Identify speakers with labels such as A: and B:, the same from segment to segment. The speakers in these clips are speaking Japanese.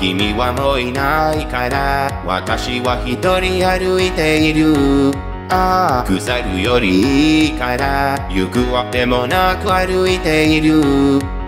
A: 君はもういないから、私は一人歩いている。ああ、腐るよりいいから、行くわけもなく歩いている。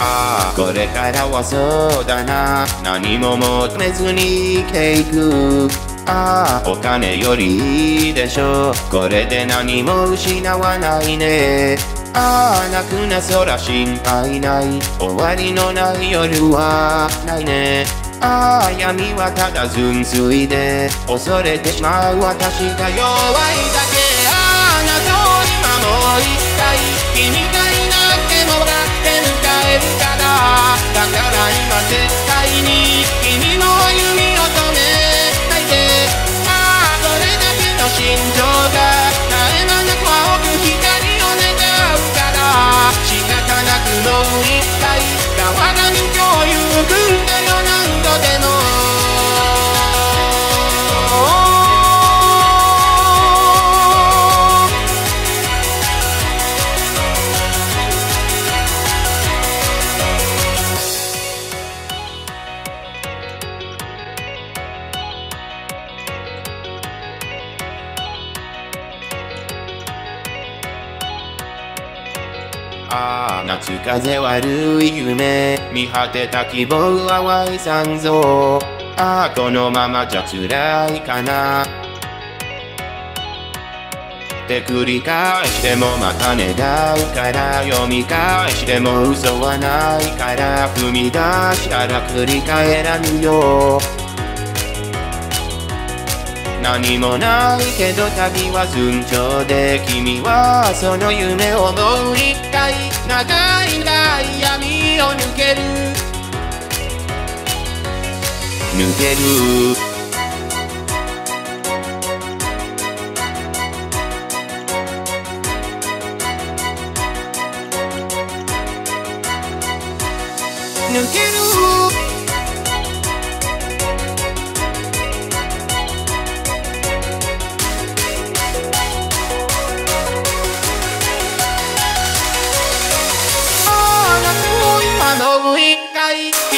A: あ、これからはそうだな。何も求めずに生きていく。ああ、お金よりいいでしょう。これで何も失わないね。ああ、泣くな空心配ない。終わりのない夜はないね。ああ、闇はただ純粋で、恐れてしまう私が弱いだけ。ああ、謎を今もう一回、君がいなくてもらって迎えるだああ、夏風悪い。夢、見果てた希望淡い。残像。ああ、このままじゃ辛い。かな。って繰り返してもまた願うから読み返しても嘘はない。から踏み出したら繰り返らぬよ何もないけど旅は順調で君はその夢をもう一回長い長い闇を抜ける。抜ける。抜ける Bye.